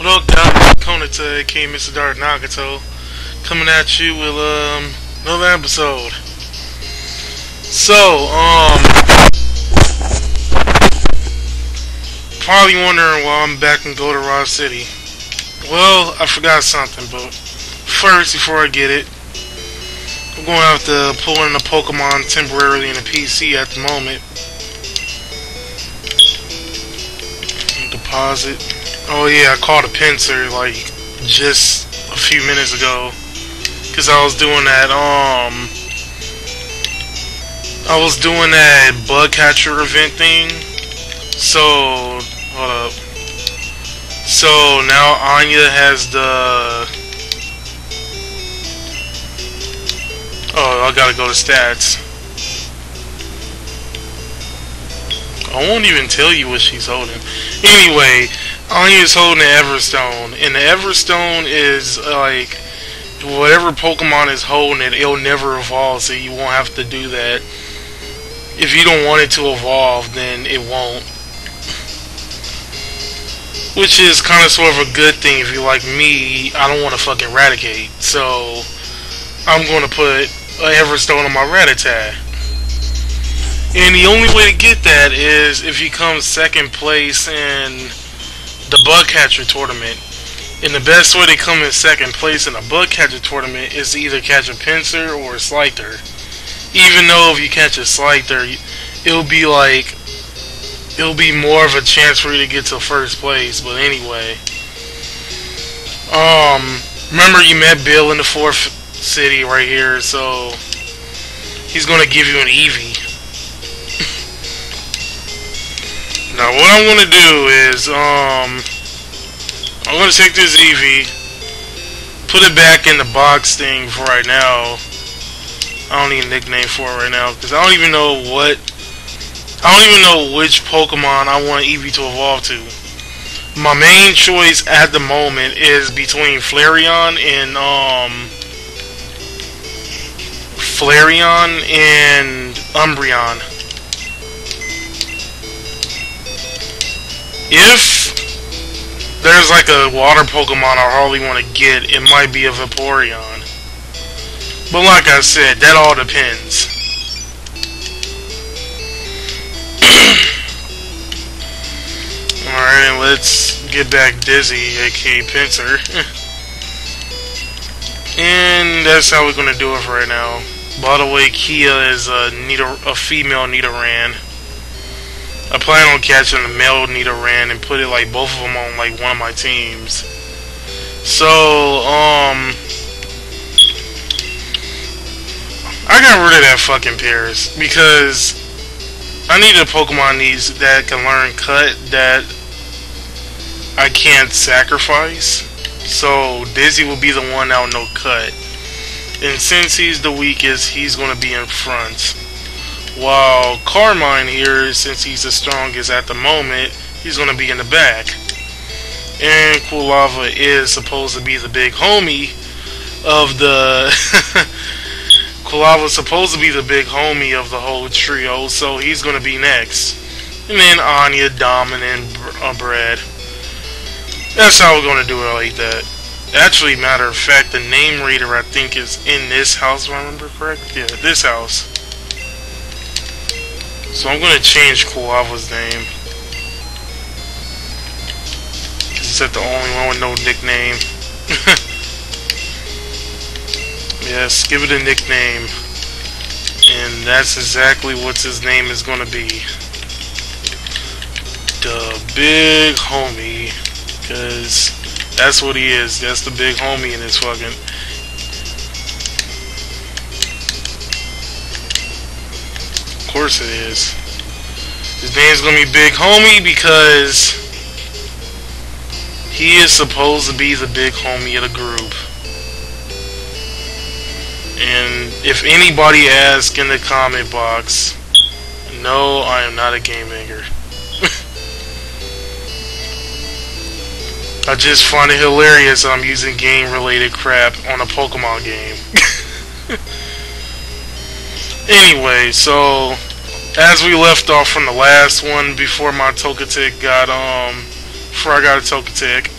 What up, guys? Konata, aka Mr. Dark Nagato, coming at you with um another episode. So, um, probably wondering why I'm back in Golden City. Well, I forgot something, but first, before I get it, I'm going to have to pull in the Pokemon temporarily in the PC at the moment. Deposit. Oh yeah, I called a Pinsir like just a few minutes ago. Cause I was doing that, um, I was doing that bug catcher event thing. So, hold up. So now Anya has the. Oh, I gotta go to stats. I won't even tell you what she's holding. Anyway, Anya's holding the Everstone, and the Everstone is like whatever Pokemon is holding it, it'll never evolve, so you won't have to do that. If you don't want it to evolve, then it won't. Which is kind of sort of a good thing if you're like me, I don't want to fucking eradicate. So, I'm going to put an Everstone on my Rattata. And the only way to get that is if you come second place in the Bug Catcher tournament. And the best way to come in second place in a Bug Catcher tournament is to either catch a Pinsir or a Scyther. Even though if you catch a Scyther, it'll be like it'll be more of a chance for you to get to first place. But anyway, um, remember you met Bill in the fourth city right here, so he's gonna give you an Eevee. Now what I'm gonna do is um, I'm gonna take this Eevee, put it back in the box thing for right now. I don't need a nickname for it right now because I don't even know what I don't even know which Pokemon I want Eevee to evolve to. My main choice at the moment is between Flareon and um Flareon and Umbreon. If there's like a water Pokemon I hardly want to get, it might be a Vaporeon. But like I said, that all depends. Alright, let's get back Dizzy, aka Pinsir. and that's how we're gonna do it for right now. By the way, Kia is a, Nita, a female Nidoran. I plan on catching a male Nidoran and put it like both of them on like one of my teams. So, um, I got rid of that fucking Paras because I need a Pokemon needs that can learn Cut that I can't sacrifice. So Dizzy will be the one will know cut. And since he's the weakest, he's to be in front. While Carmine here, since he's the strongest at the moment, he's going to be in the back. And Quilava is supposed to be the big homie of the... Quilava's supposed to be the big homie of the whole trio, so he's going to be next. And then Anya, Dominant, uh, Brad. That's how we're gonna do it like that. Actually, matter of fact, the name reader I think is in this house, if I remember correct. Yeah, this house. So I'm gonna change Quilava's name. Is that the only one with no nickname? yes, give it a nickname. And that's exactly what his name is gonna be. The Big Homie. Because that's what he is. That's the big homie in this fucking... course it is. His name's gonna be Big Homie because he is supposed to be the big homie of the group. And if anybody asks in the comment box, no, I am not a game maker. I just find it hilarious that I'm using game-related crap on a Pokemon game. anyway, so as we left off from the last one before my Togetic got um before I got a Togetic.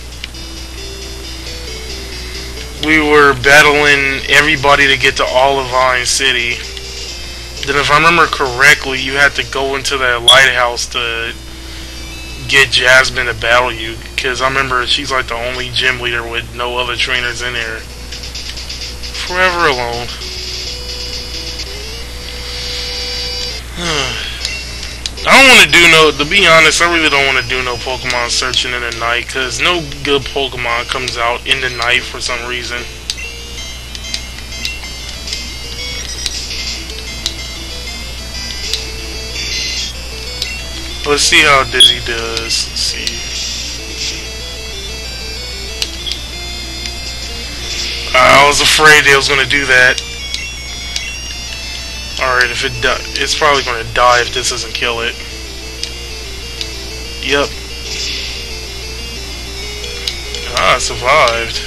we were battling everybody to get to Olivine City. Then, if I remember correctly, you had to go into that lighthouse to get Jasmine to battle you. Because I remember she's like the only gym leader with no other trainers in there. Forever alone. I don't want to do no, to be honest, I really don't want to do no Pokemon searching in the night because no good Pokemon comes out in the night for some reason. Let's see how Dizzy does. Let's see. I was afraid they was gonna do that. Alright, if it it's probably gonna die if this doesn't kill it. Yep. Ah, I survived.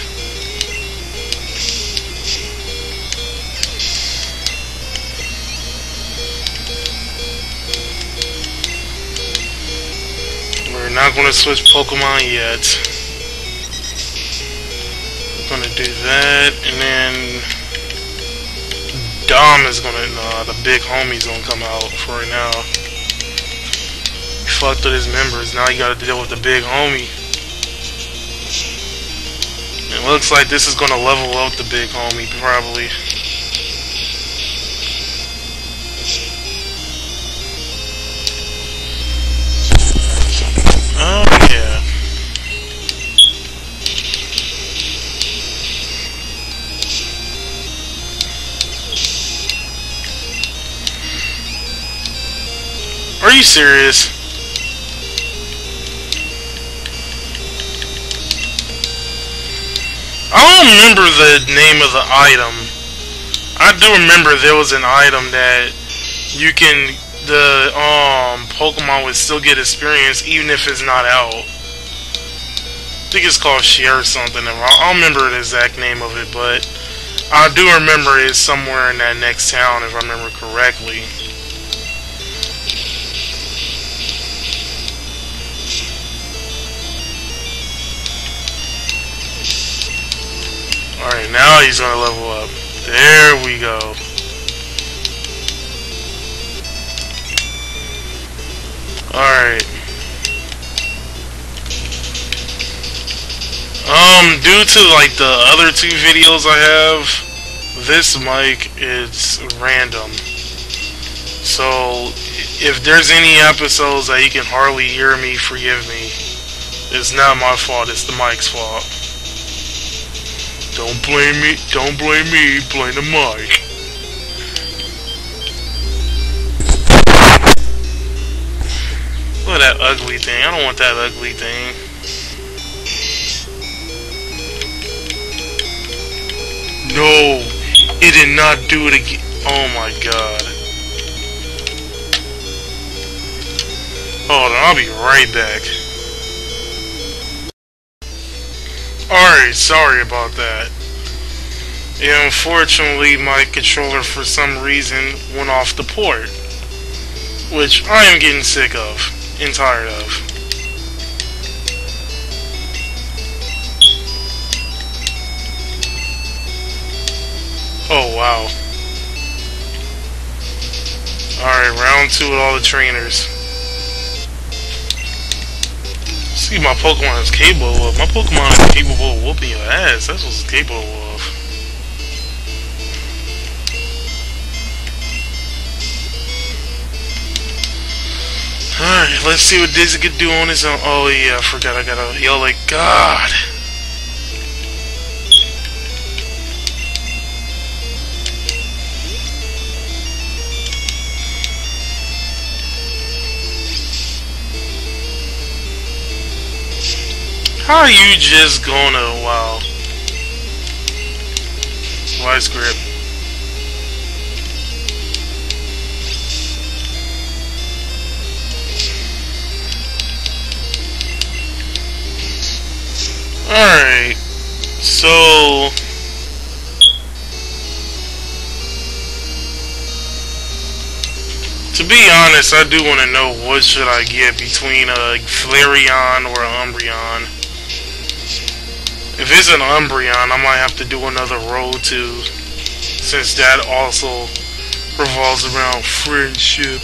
We're not gonna switch Pokemon yet. We're gonna do that, and then Dom is gonna, uh, the big homie's gonna come out for right now. He fucked with his members, now he gotta deal with the big homie. It looks like this is gonna level out the big homie, probably. Are you serious? I don't remember the name of the item. I do remember there was an item that you can the um Pokemon would still get experience even if it's not out. I think it's called Share or something. I don't remember the exact name of it, but I do remember it's somewhere in that next town if I remember correctly. Now he's gonna level up. There we go. Alright. Um, due to like the other two videos I have, this mic is random. So, if there's any episodes that you can hardly hear me, forgive me. It's not my fault, it's the mic's fault. Don't blame me. Don't blame me. Blame the mic. Look at that ugly thing. I don't want that ugly thing. No, it did not do it again. Oh my god. Hold on, I'll be right back. Alright, sorry about that. Yeah, unfortunately, my controller for some reason went off the port. Which I am getting sick of. And tired of. Oh, wow. Alright, round two with all the trainers see my Pokemon is capable of. My Pokemon is capable of whooping your ass. That's what it's capable of. Alright, let's see what Dizzy could do on his own. Oh yeah, I forgot I gotta yell like God. How are you just gonna, wow. Uh, Wise grip. Alright, so... To be honest, I do want to know what should I get between a Flareon or Umbreon. If it's an Umbreon, I might have to do another road too, since that also revolves around friendship.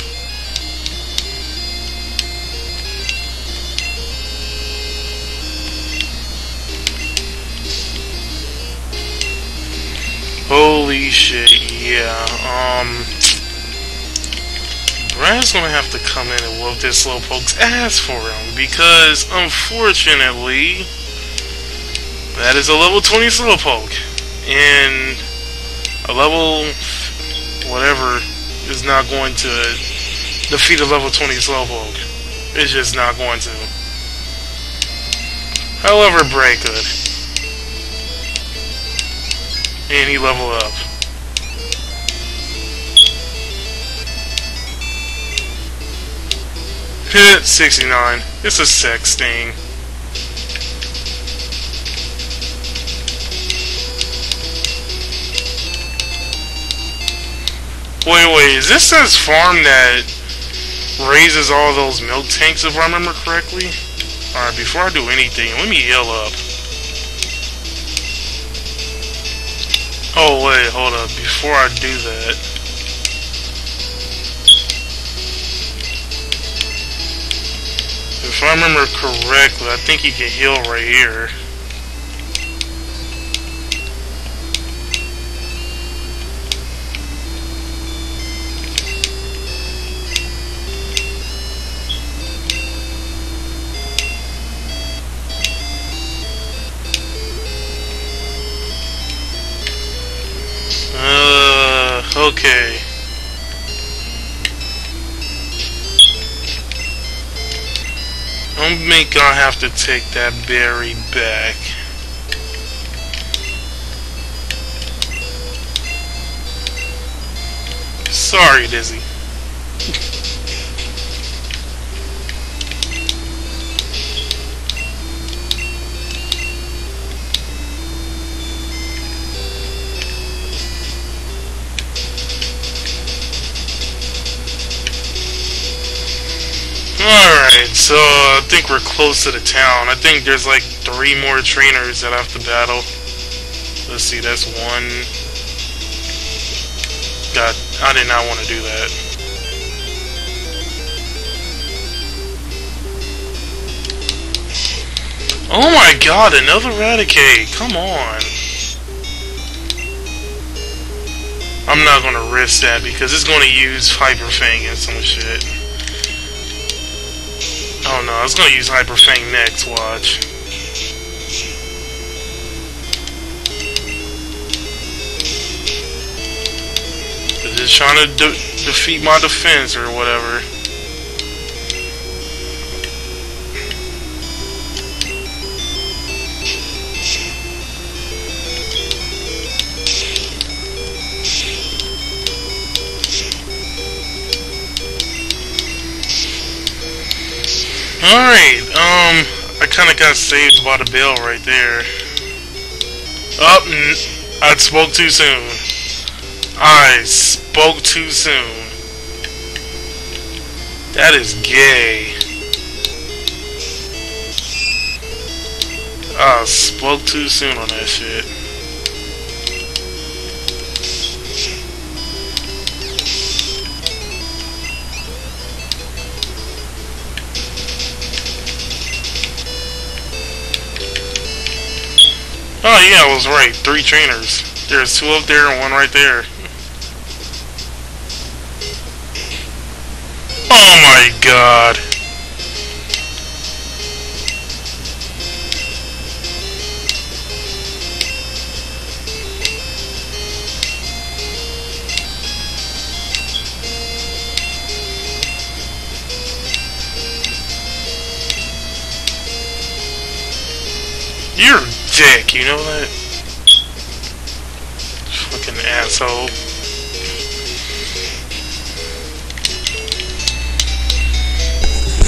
Holy shit, yeah, um... Brad's gonna have to come in and whoop this Slowpoke's ass for him, because, unfortunately, that is a level 20 Slowpoke. And a level whatever is not going to defeat a level 20 Slowpoke. It's just not going to. However, Bray could. And he leveled up. Hit 69. It's a sex thing. Wait, wait, is this this farm that raises all those Miltanks, if I remember correctly? Alright, before I do anything, let me heal up. Oh, wait, hold up. Before I do that... If I remember correctly, I think you can heal right here. Okay. I'm gonna have to take that berry back. Sorry, Dizzy. Alright, so I think we're close to the town. I think there's like three more trainers that I have to battle. Let's see, that's one. God, I did not want to do that. Oh my god, another Raticate! Come on! I'm not gonna risk that because it's gonna use Hyper Fang and some shit. No, I was gonna use Hyper Fang next, watch. Just trying to de defeat my defense or whatever. Alright, um, I kinda got saved by the bell right there. Up, oh, I spoke too soon. I spoke too soon. That is gay. I spoke too soon on that shit. Oh yeah, I was right. Three trainers. There's two up there and one right there. Oh my god. You're dick, you know that? Fucking asshole.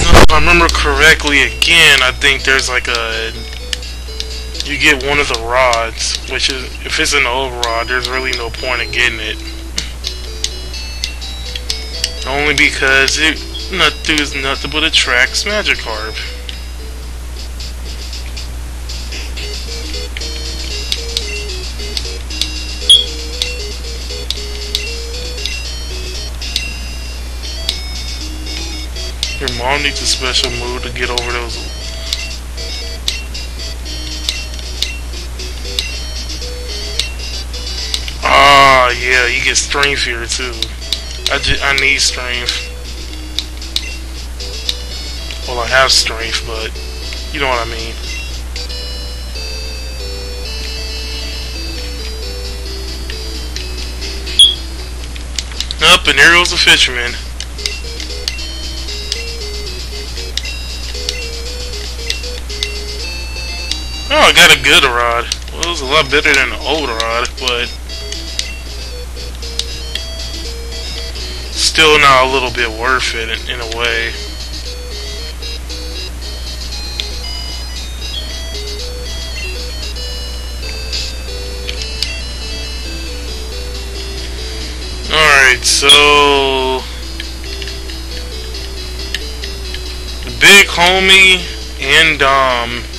No, if I remember correctly, again, I think there's like a... You get one of the rods, which is, if it's an old rod, there's really no point in getting it. Only because it not does nothing but attracts Magikarp. Your mom needs a special move to get over those. Ah, yeah, you get strength here too. I, just, I need strength. Well, I have strength, but you know what I mean. Up, and there goes the fisherman. Oh, I got a good rod. Well, it was a lot better than the old rod, but still not a little bit worth it in, in a way. Alright, so the big homie and Dom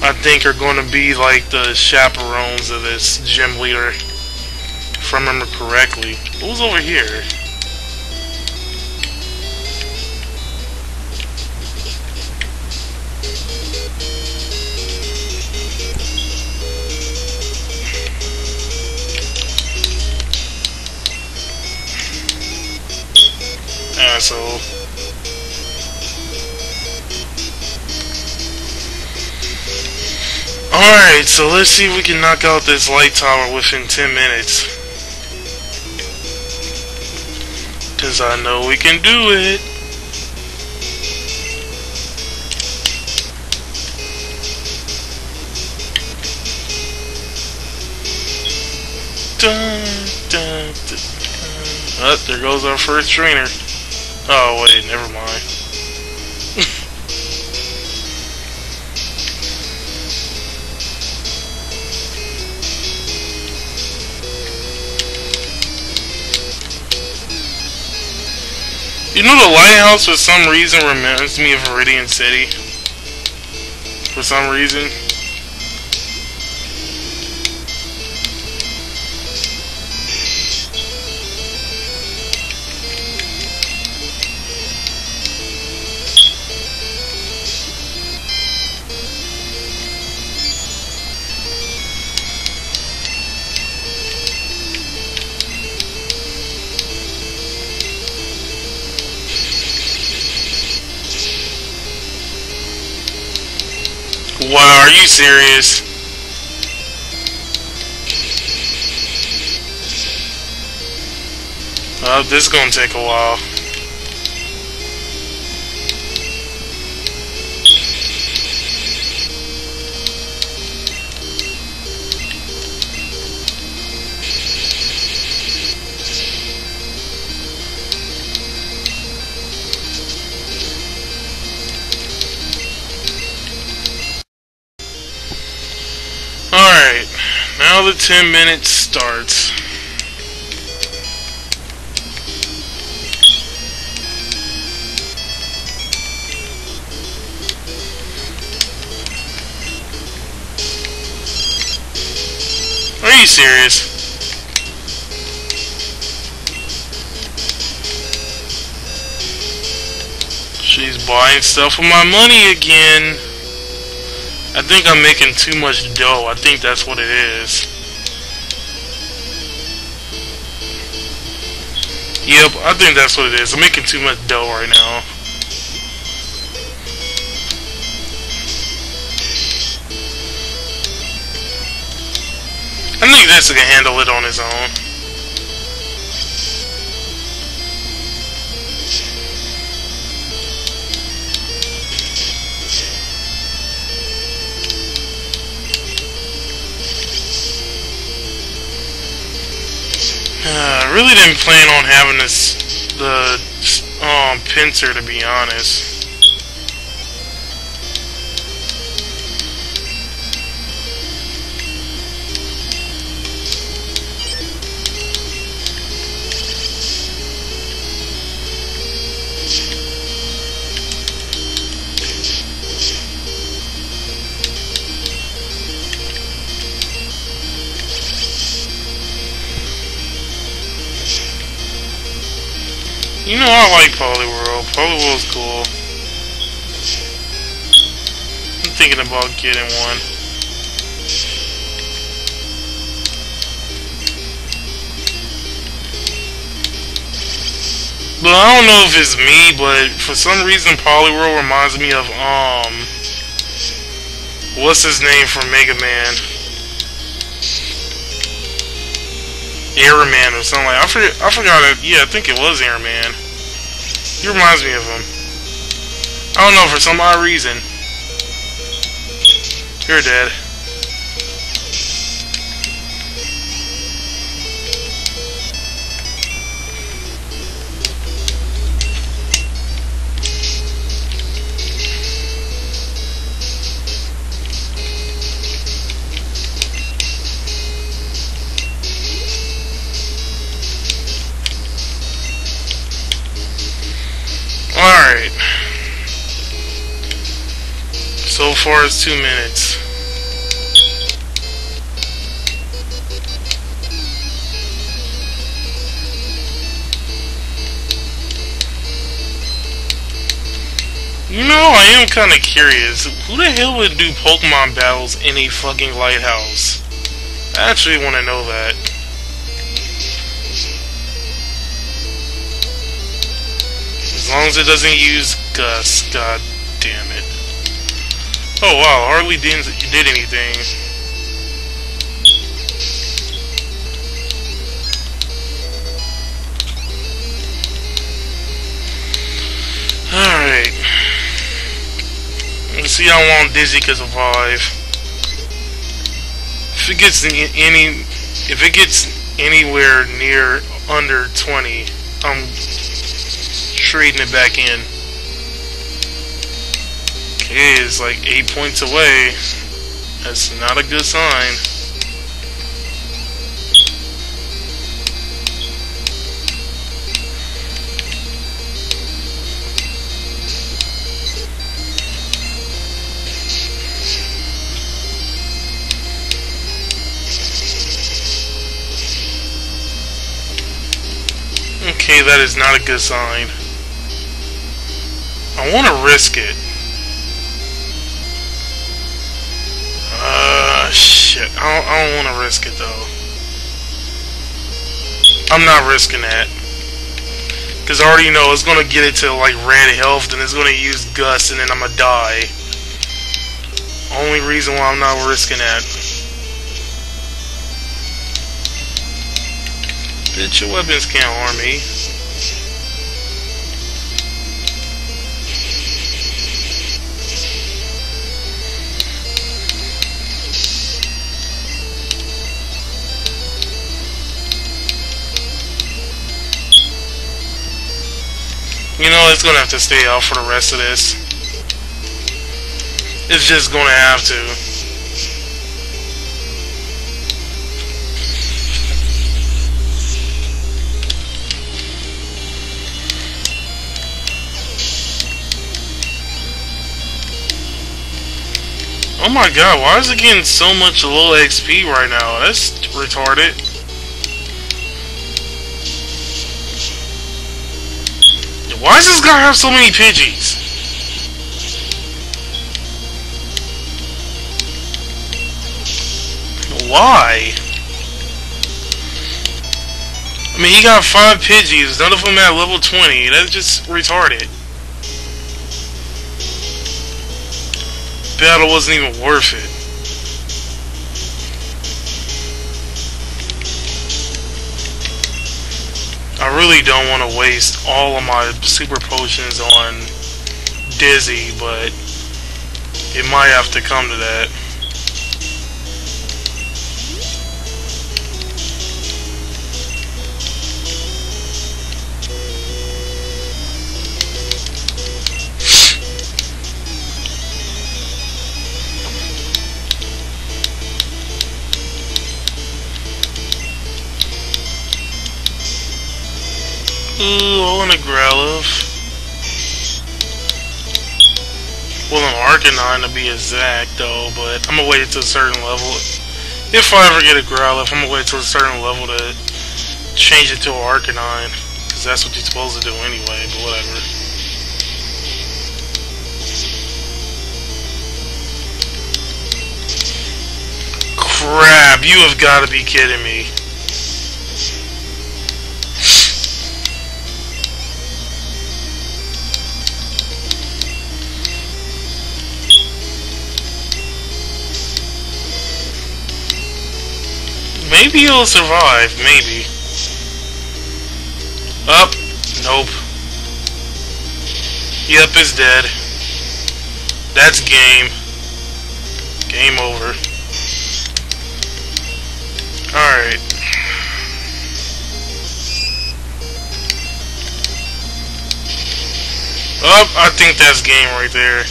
I think are going to be like the chaperones of this gym leader, if I remember correctly. Who's over here? Alright, so let's see if we can knock out this light tower within 10 minutes. Cause I know we can do it. Dun, dun, dun, oh, there goes our first trainer. Oh, wait, never mind. You know the lighthouse for some reason reminds me of Viridian City. For some reason. Are you serious? Uh, this is gonna take a while. 10 minutes starts. Are you serious? She's buying stuff with my money again. I think I'm making too much dough. I think that's what it is. Yep, I think that's what it is. I'm making too much dough right now. I think this can handle it on his own. Really didn't plan on having this the um, Pinsir to be honest. You know I like Poliwhirl. Poliwhirl's cool. I'm thinking about getting one. But I don't know if it's me, but for some reason Poliwhirl reminds me of, um, what's his name from Mega Man? Airman or something like I forget I forgot it yeah I think it was Airman. He reminds me of him. I don't know for some odd reason. You're dead. So far it's two minutes. You know, I am kind of curious. Who the hell would do Pokemon battles in a fucking lighthouse? I actually want to know that. As long as it doesn't use Gust, god. Oh wow, hardly did, did anything. Alright. Let's see how long Dizzy can survive. If it gets any, if it gets anywhere near under 20, I'm trading it back in. It's like eight points away. That's not a good sign. Okay, that is not a good sign. I want to risk it. Uh, shit. I don't, I don't want to risk it, though. I'm not risking that. Because I already know it's going to get it to, like, red health, and it's going to use Gust, and then I'm going to die. Only reason why I'm not risking that. Bitch, your weapons can't harm me. It's gonna have to stay out for the rest of this. It's just gonna have to. Oh my god, why is it getting so much low XP right now? That's retarded. Why does this guy have so many Pidgeys? Why? I mean, he got five Pidgeys, none of them at level 20. That's just retarded. Battle wasn't even worth it. Really don't want to waste all of my super potions on Dizzy, but it might have to come to that. Ooh, I want a Growlithe. Well, an Arcanine to be exact, though, but I'm gonna wait until a certain level. If I ever get a Growlithe, I'm gonna wait to a certain level to change it to an Arcanine. because that's what you're supposed to do anyway, but whatever. Crap, you have got to be kidding me. Maybe he'll survive, maybe. Up. Nope. Yep, is dead. That's game. Game over. Alright. Up, I think that's game right there.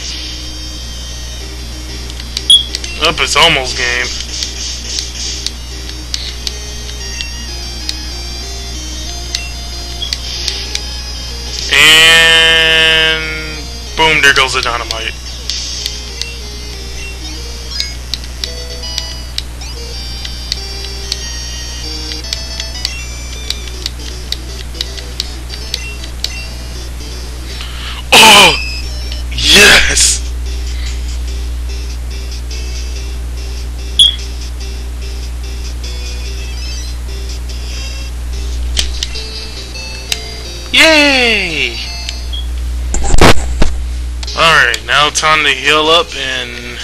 Up, it's almost game. Boom, there goes the dynamite. Oh! Yes! Yay! Time to heal up and...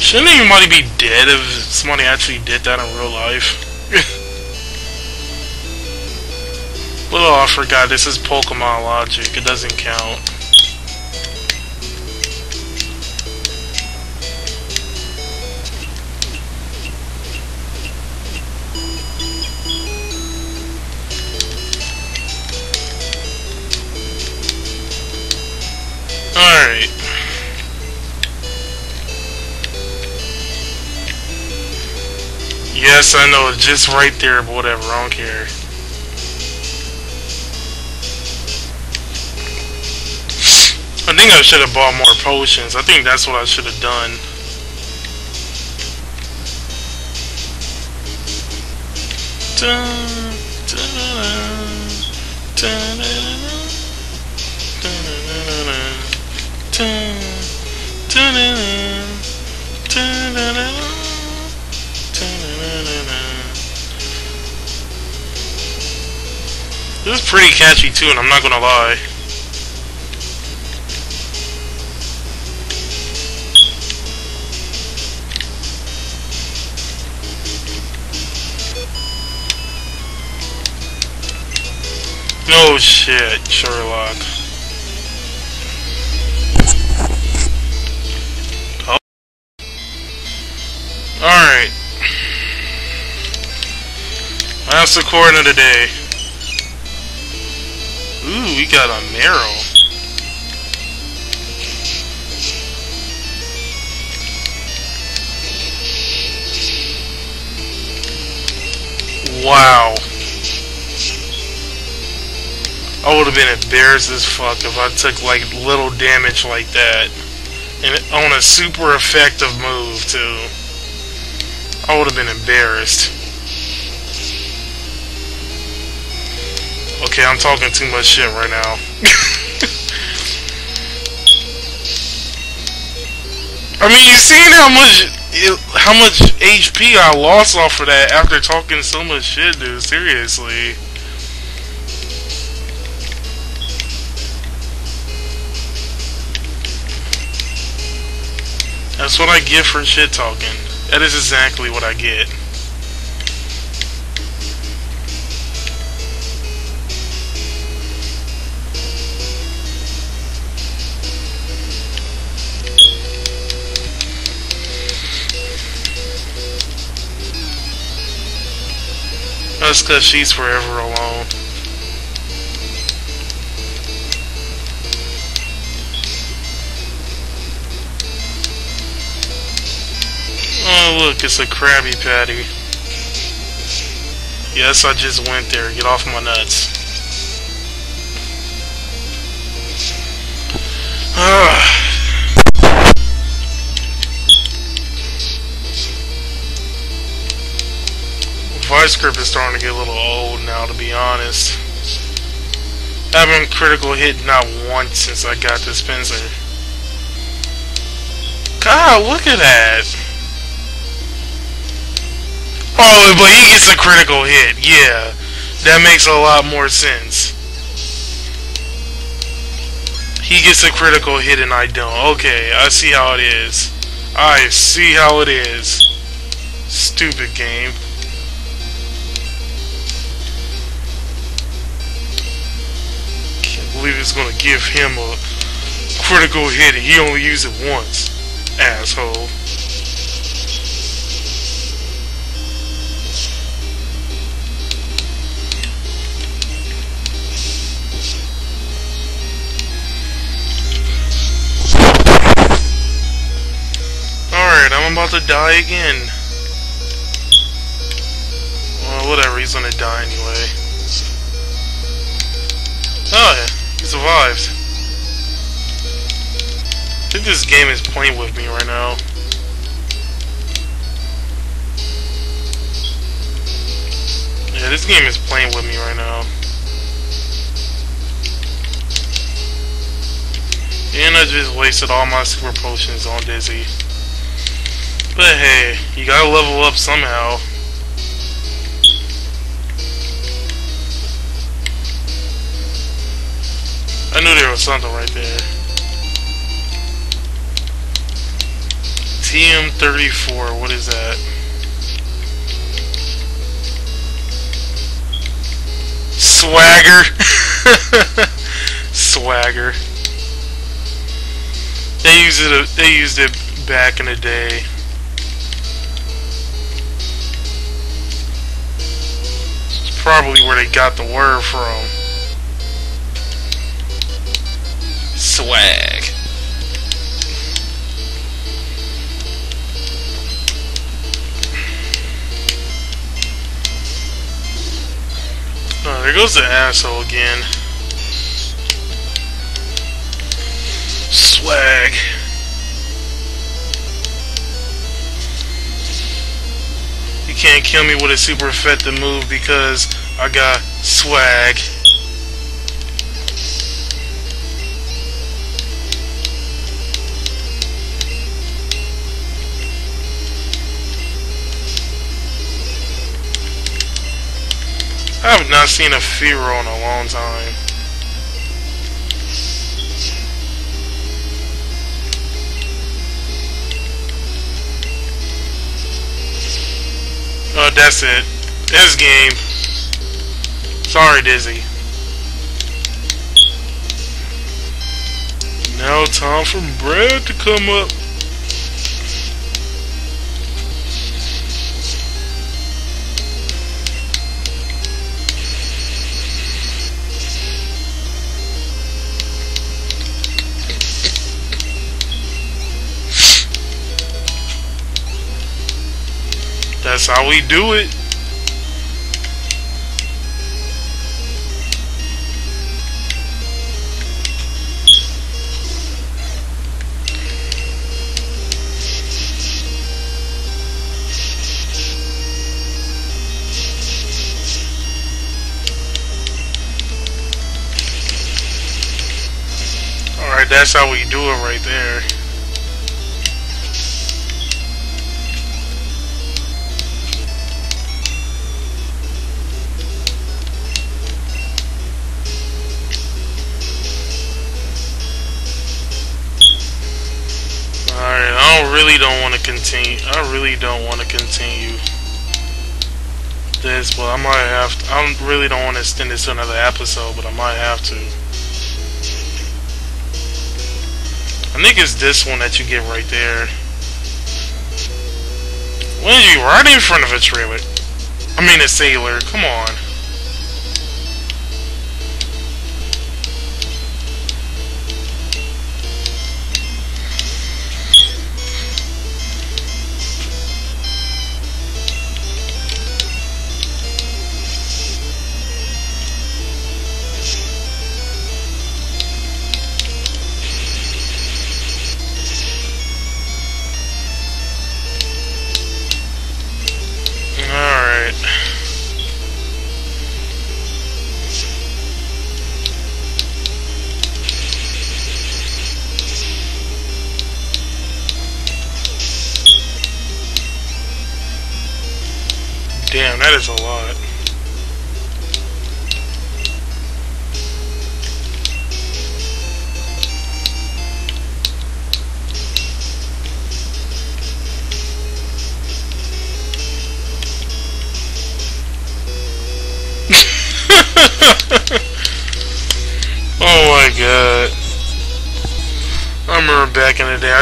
Shouldn't anybody be dead if somebody actually did that in real life? well, I forgot, this is Pokemon logic, it doesn't count. Alright. Yes, I know, just right there, but whatever, I don't care. I think I should have bought more potions. I think that's what I should have done. Dun, dun, dun, this is pretty catchy too, and I'm not gonna lie. No shit, Sherlock. Oh. Alright. Last recording of the day. Ooh, we got a Marill. Wow. I would have been embarrassed as fuck if I took like little damage like that. And on a super effective move too. I would have been embarrassed. Okay, I'm talking too much shit right now. I mean, you seen how much how much HP I lost off of that after talking so much shit, dude. Seriously. That's what I get for shit talking. That is exactly what I get. That's because she's forever alone. Oh, look, it's a Krabby Patty. Yes, I just went there. Get off my nuts. Ah. My script is starting to get a little old now, to be honest. I haven't critical hit not once since I got this Pinsir. God, look at that! Oh, but he gets a critical hit. Yeah, that makes a lot more sense. He gets a critical hit and I don't. Okay, I see how it is. I see how it is. Stupid game. Believe it's gonna give him a critical hit and he only used it once. Asshole. Alright, I'm about to die again. Well, whatever, he's gonna die anyway. He survived. I think this game is playing with me right now. Yeah, this game is playing with me right now. And I just wasted all my super potions on Dizzy. But hey, you gotta level up somehow. Knew there was something right there. TM34, what is that? Swagger! Swagger. They used it. They used it back in the day. It's probably where they got the word from. Swag. Oh, there goes the asshole again. Swag. You can't kill me with a super effective move because I got swag. I have not seen a Firo in a long time. Oh, that's it. This game. Sorry, Dizzy. Now time for Brad to come up. That's how we do it. Alright, that's how we do it right there. Continue this, but I might have to. I really don't want to extend this to another episode, but I might have to. I think it's this one that you get right there. When are you right in front of a trailer? I mean a sailor. Come on.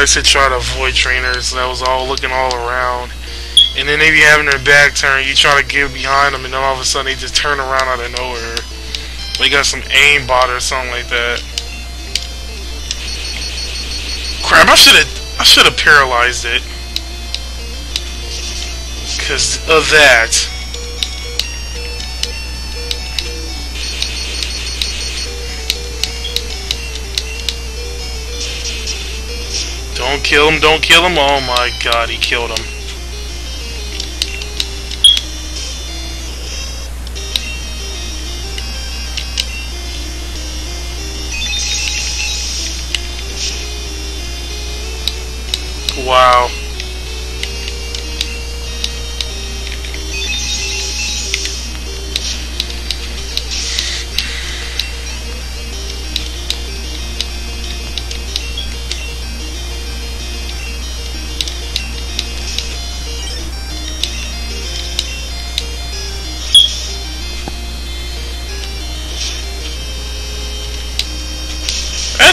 Used to try to avoid trainers that was all looking all around. And then they be having their back turned, you try to get behind them, and then all of a sudden they just turn around out of nowhere. They got some aimbot or something like that. Crap, I should have I should have paralyzed it. Cause of that. Don't kill him, don't kill him. Oh my god, he killed him. Wow.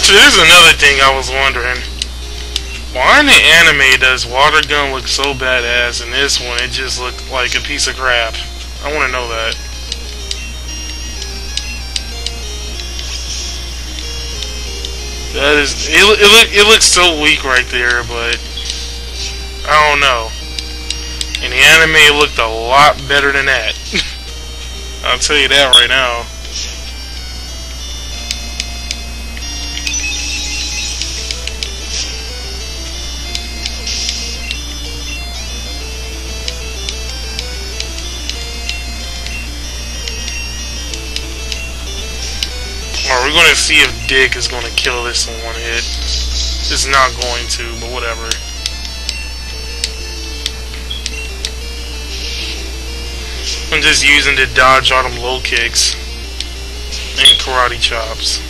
There's another thing I was wondering. Why in the anime does water gun look so badass and this one it just looked like a piece of crap? I want to know that. That is, it, it, look, it looks so weak right there, but I don't know. In the anime it looked a lot better than that. I'll tell you that right now. We're gonna see if Dick is gonna kill this in one hit. It's not going to, but whatever. I'm just using to dodge on them low kicks and karate chops.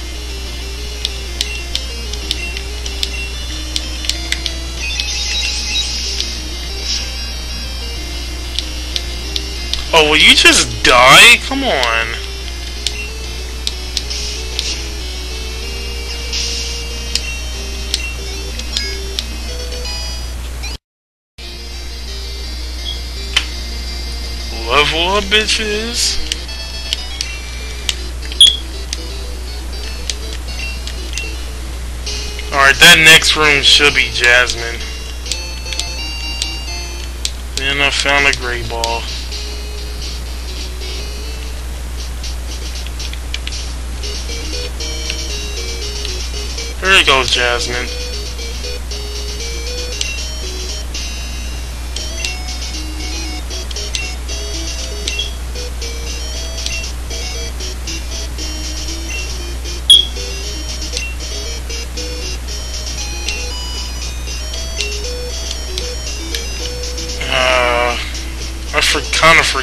Oh, will you just die? Come on. Level up, bitches. Alright, that next room should be Jasmine. Then I found a Great Ball. Here goes Jasmine.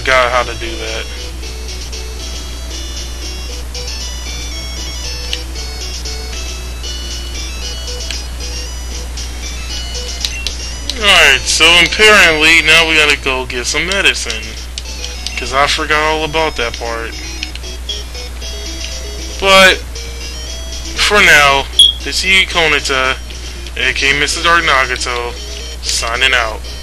Forgot how to do that. Alright, so apparently now we gotta go get some medicine. Because I forgot all about that part. But, for now, this is Konata, aka Mr. Dark Nagato, signing out.